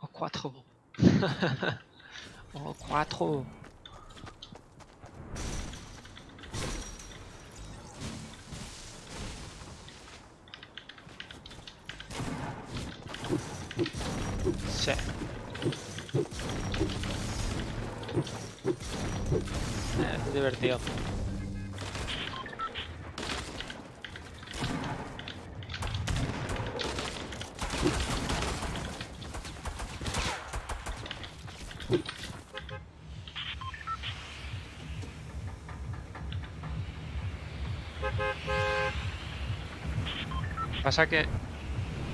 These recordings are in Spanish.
O cuatro. o cuatro. Sí. Eh, Es divertido. Pasa que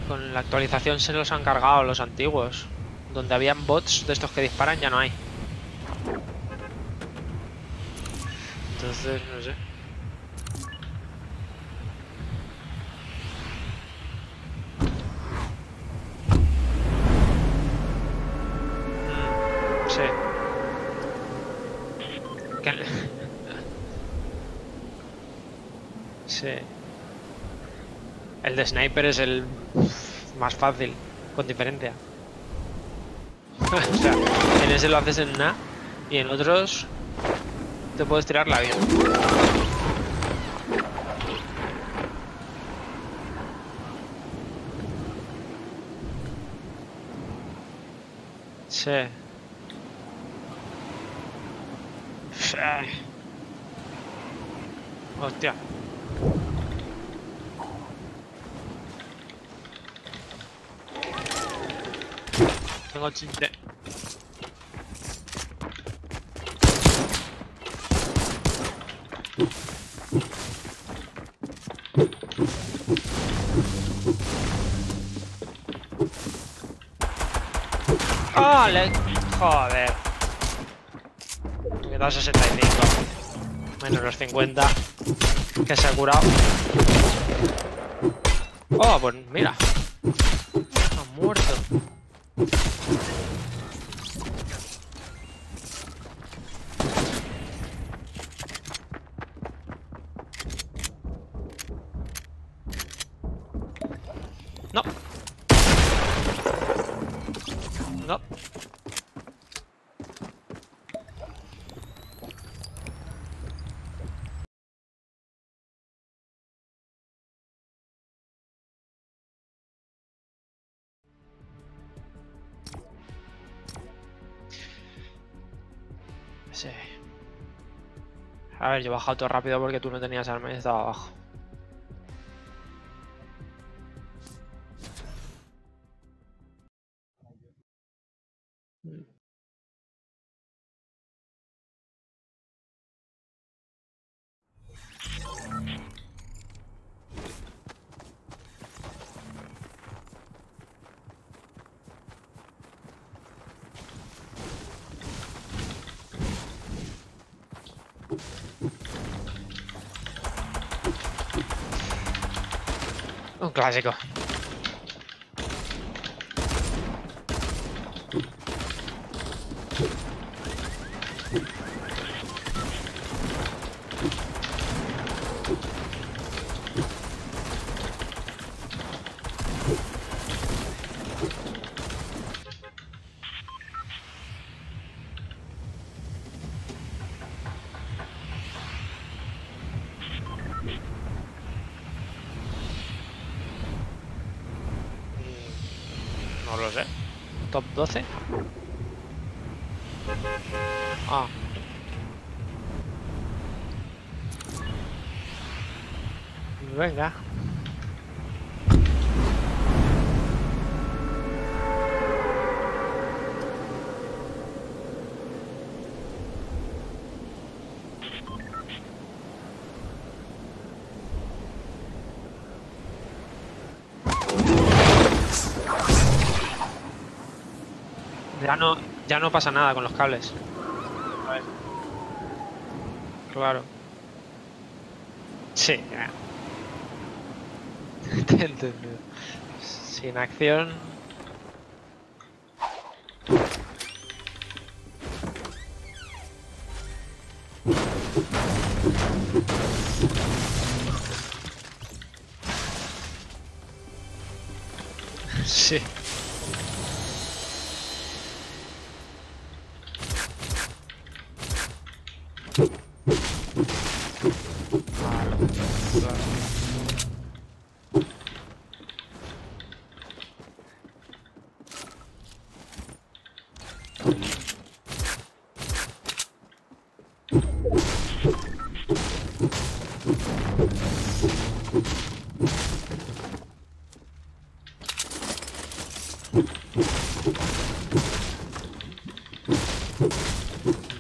con la actualización se los han cargado los antiguos. Donde habían bots de estos que disparan ya no hay. Entonces, no sé. Mm, sí. Que- Sí. El de Sniper es el más fácil, con diferencia. o sea, en ese lo haces en nada y en otros te puedes tirar la vida. Sí. Hostia. Tengo chiste. ¡Ah! le- Joder. Me da 65. Menos los 50 que se ha curado. Oh, pues mira. Ha muerto. A ver, yo he bajado todo rápido porque tú no tenías arma y estaba abajo. Un clásico. ¿Top 12? Ah. Venga. Ya no, ya no pasa nada con los cables. Claro. Sí. Te he entendido. Sin acción. Sí. Vale, claro.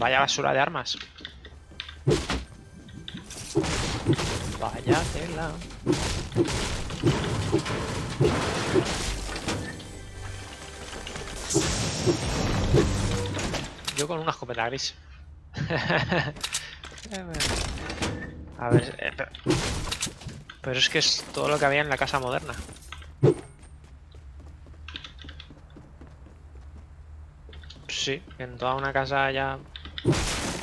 Vaya basura de armas. Vaya tela. Yo con una escopeta gris. A ver, eh, pero, pero es que es todo lo que había en la casa moderna. Sí, en toda una casa ya...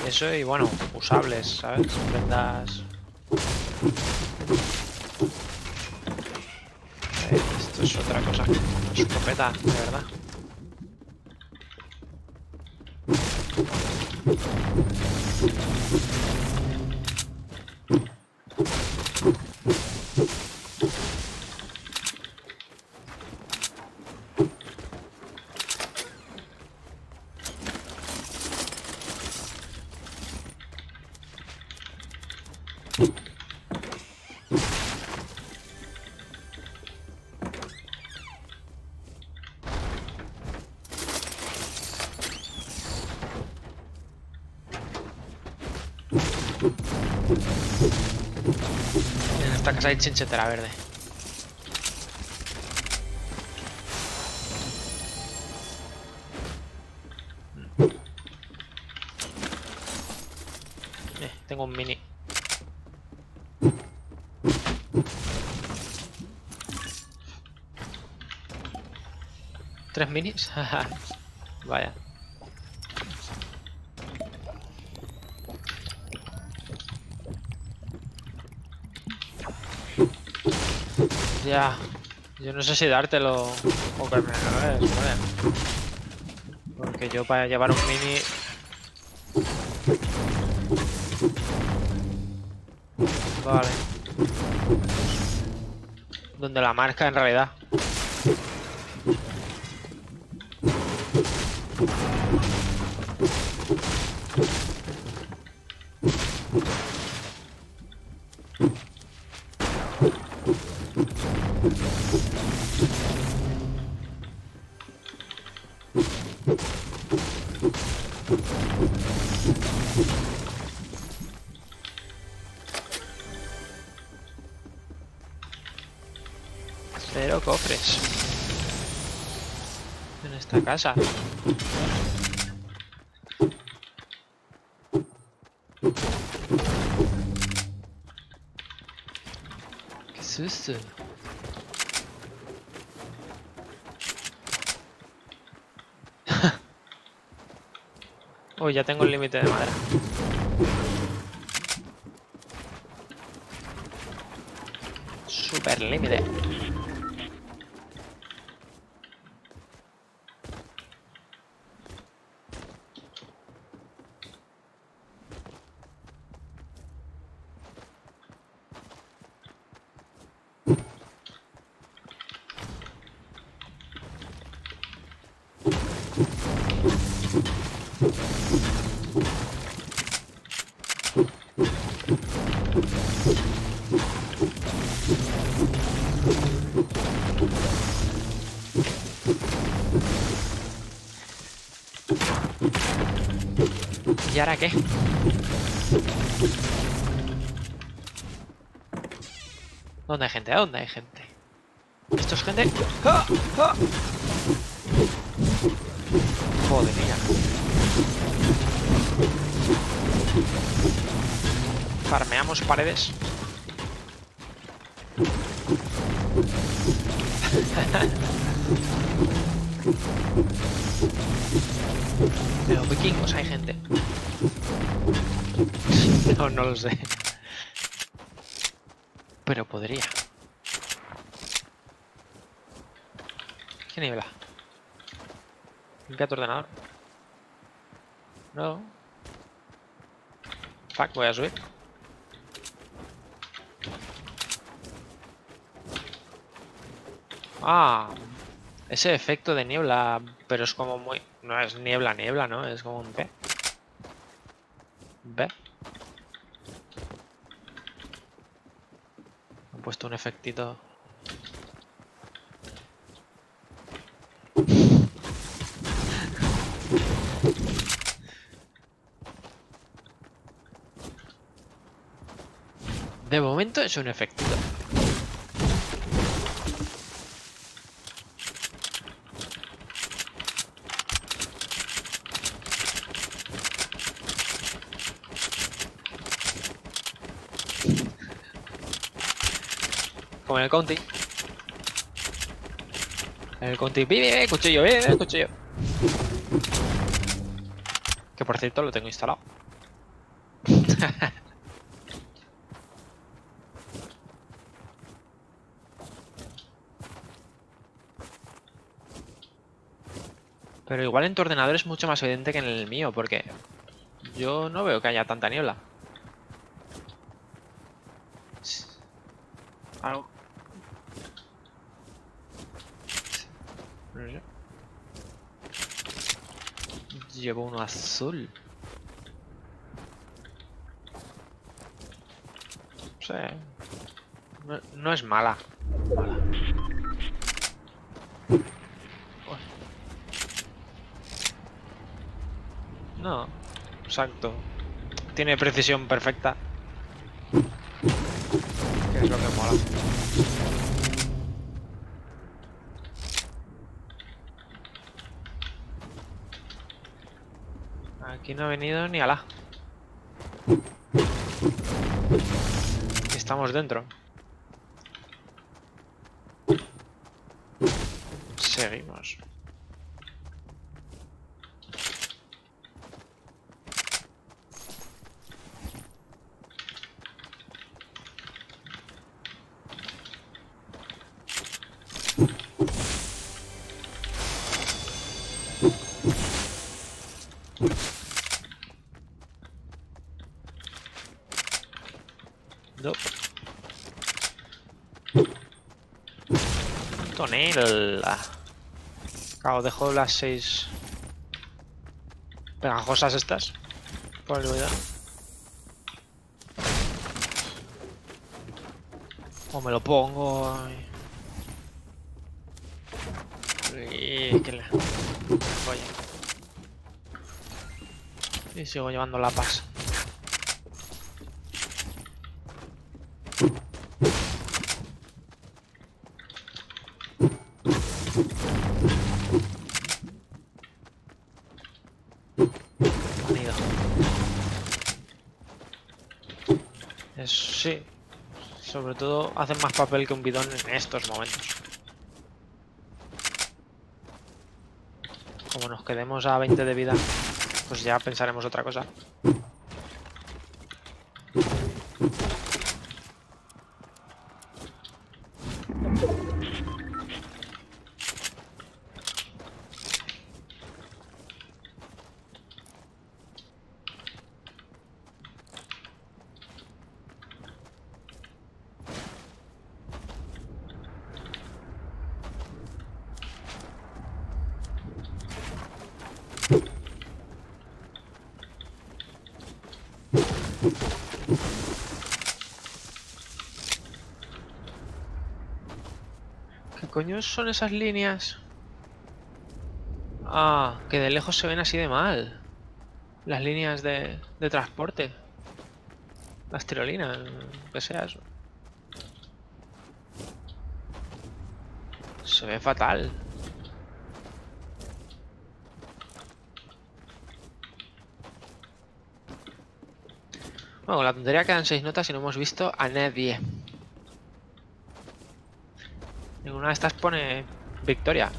Eso y bueno, usables, ¿sabes? Prendas... Eh, esto es otra cosa. Una escopeta, de verdad. En esta casa hay chinchetera verde. Eh, tengo un mini. ¿Tres minis? Vaya. Ya. Yo no sé si dártelo o que me lo des, joder. Porque yo para llevar un mini... Vale. Donde la marca en realidad. Casa. Qué susto. Uy, ya tengo el límite de madera. Super límite. ¿Y ahora qué? ¿Dónde hay gente? ¿A dónde hay gente? ¿Esto es gente? ¡Ah! ¡Ah! Joder, mía. Farmeamos paredes. Pero vikingos hay gente. No, no lo sé. Pero podría. ¿Qué niebla? Limpia tu ordenador. No. Voy a subir. Ah, ese efecto de niebla, pero es como muy... No es niebla, niebla, ¿no? Es como un B. B. Han puesto un efectito... De momento es un efectito. Como el Conti. El Conti. ¡Vive! ¡Cuchillo, vive! ¡Cuchillo! Que por cierto lo tengo instalado. Pero igual en tu ordenador es mucho más evidente que en el mío, porque yo no veo que haya tanta niebla. Algo. Llevo uno azul. Sí. No, no es. Mala. Uy. No, exacto. Tiene precisión perfecta. Que es lo que mola. Aquí no ha venido ni ala. Estamos dentro. Seguimos. No. Tonela. Claro, dejo las seis pegajosas estas. Por cuidado. O me lo pongo. Y que le... Oye. Y sigo llevando la paz. Han ido. Es, sí. Hacen más papel que un bidón en estos momentos. Como nos quedemos a 20 de vida, pues ya pensaremos otra cosa. ¿Qué coño son esas líneas? Ah, que de lejos se ven así de mal. Las líneas de, de transporte. Las tirolinas, que sea eso. Se ve fatal. Bueno, la tontería quedan seis notas y no hemos visto a nadie una de estas pone victoria.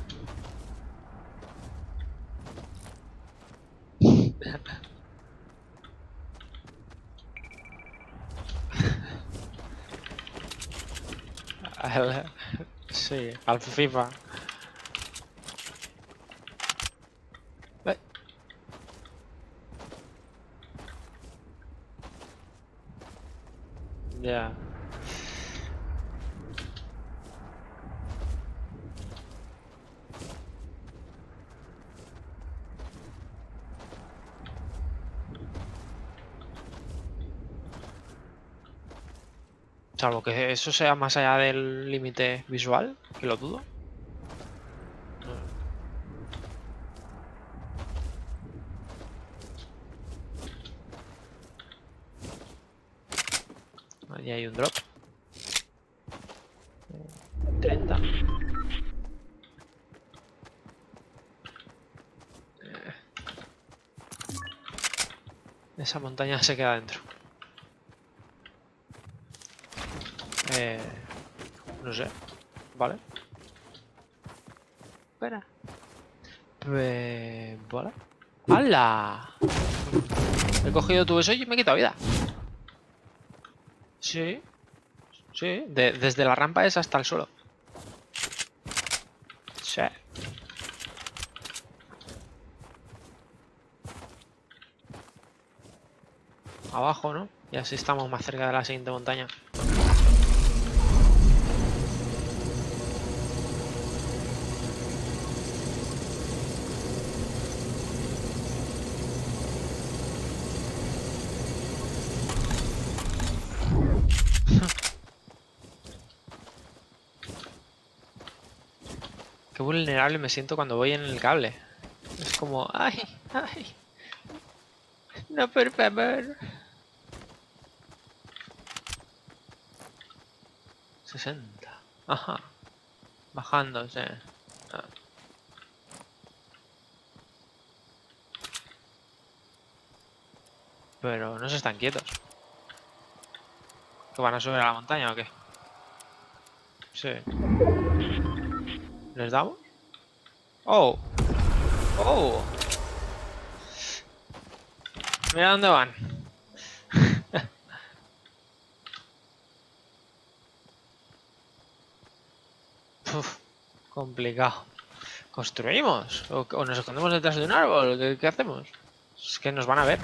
sí, al FIFA. Ya. Salvo que eso sea más allá del límite visual, que lo dudo. Allí hay un drop. 30. Eh. Esa montaña se queda dentro. Eh, no sé. Vale. Espera. Pues... Vale. ¡Hala! He cogido tu eso y me he quitado vida. Sí. Sí. desde la rampa es hasta el suelo. Sí. Abajo, ¿no? Y así estamos más cerca de la siguiente montaña. Qué vulnerable me siento cuando voy en el cable. Es como, ay, ay. No, por favor. 60. Ajá. Bajándose. Ah. Pero no se están quietos. ¿Que van a subir a la montaña o qué? Sí. ¿Les damos? Oh. Oh. Mira dónde van. complicado. ¿Construimos? ¿O, nos escondemos detrás de un árbol? ¿Qué, hacemos? Es que nos van a ver.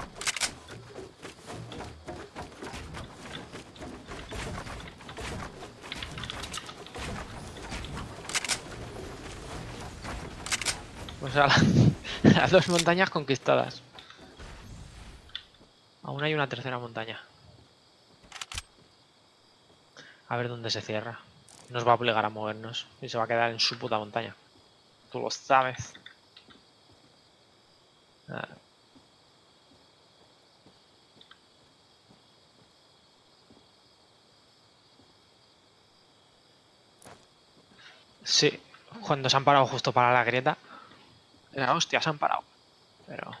Pues a las dos montañas conquistadas. Aún hay una tercera montaña. A ver dónde se cierra. Nos va a obligar a movernos y se va a quedar en su puta montaña. Tú lo sabes. Ah. Sí, cuando se han parado justo para la grieta. Era hostia, se han parado. Pero...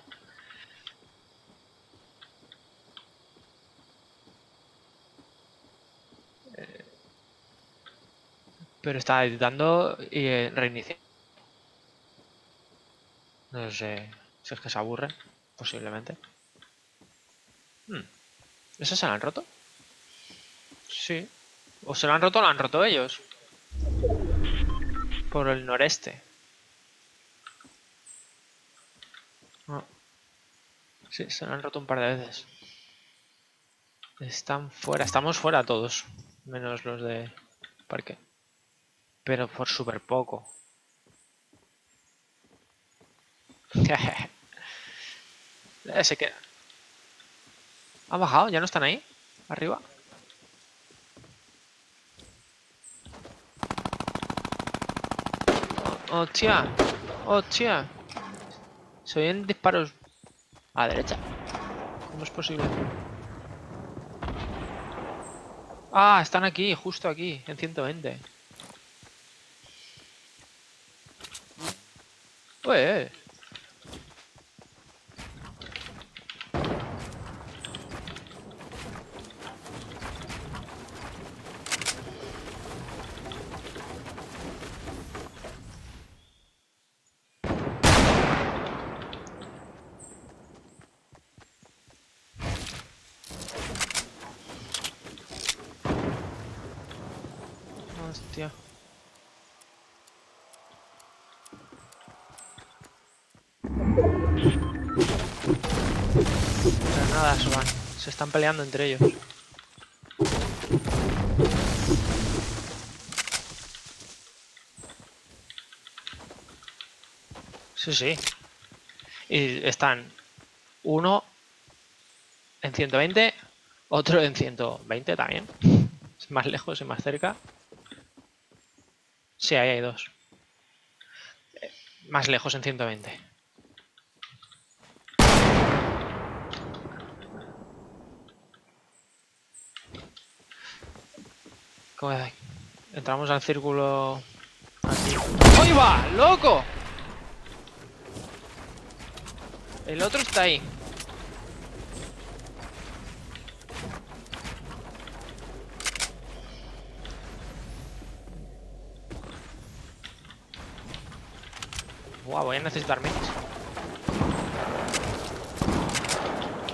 Pero está editando y eh, reinicia. No sé si es que se aburre, posiblemente. Hmm. ¿Ese se lo han roto? Sí. ¿O se lo han roto o lo han roto ellos? Por el noreste. Sí, se lo han roto un par de veces. Están fuera. Estamos fuera todos. Menos los de parque. Pero por súper poco. Ese que... ¿Ha bajado? ¿Ya no están ahí? ¿Arriba? Oh, ¡Hostia! ¡Hostia! Se oyen disparos a derecha. ¿Cómo es posible? Ah, están aquí, justo aquí, en 120. 왜? Hostia. Granadas van. Se están peleando entre ellos. Sí, sí. Y están uno en 120, otro en 120 también. Más lejos y más cerca. Sí, ahí hay dos. Más lejos en 120. ¿Cómo es? Entramos al círculo... ¡Ahí va! ¡Loco! El otro está ahí. Buah, voy a necesitar mix.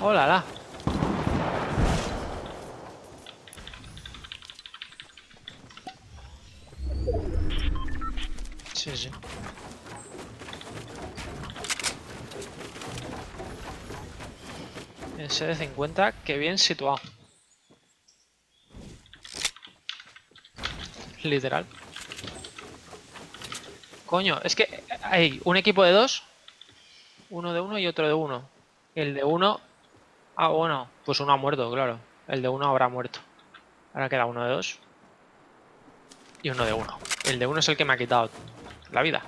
¡Hola, la! Sí, sí. Ese de 50, que bien situado. Literal. Coño, es que hay un equipo de dos. Uno de uno y otro de uno. El de uno... Ah, bueno, pues uno ha muerto, claro. El de uno habrá muerto. Ahora queda uno de dos. Y uno de uno. El de uno es el que me ha quitado la vida.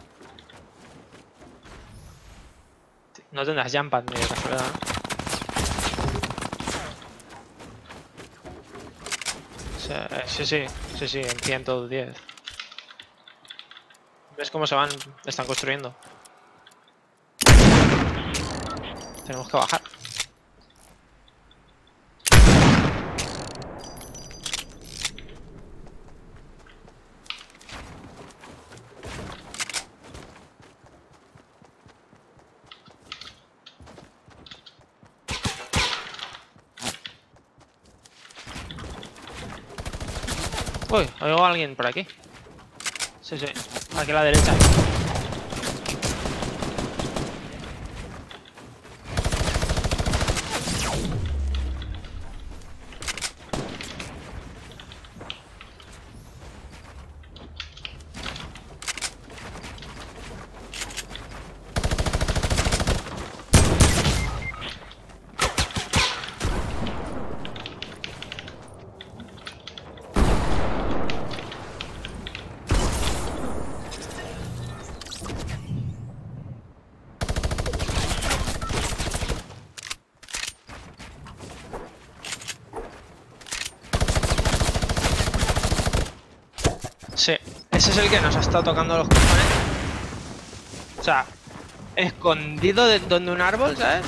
No tendrás jump ni de casualidad, ¿no? Sí, sí, sí, sí, en 110. ¿Ves cómo se van? Están construyendo. Tenemos que bajar. Uy, oigo a alguien por aquí. Sí, sí. Aquí a la derecha. Sí, ese es el que nos ha estado tocando los cojones. O sea, escondido de donde un árbol, ¿sabes?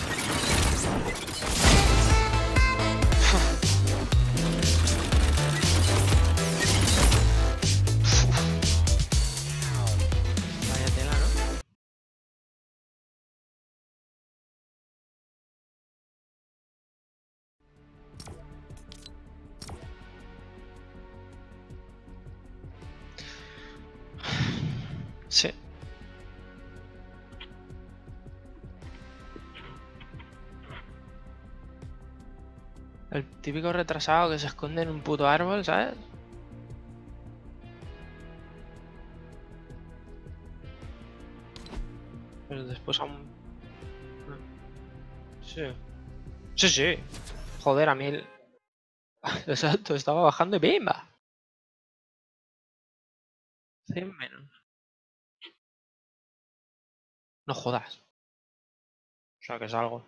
El típico retrasado que se esconde en un puto árbol, ¿sabes? Pero después aún... Sí. Sí, sí. Joder, a mí. Exacto, estaba bajando y ¡bimba! 100 menos. No jodas. O sea, que es algo.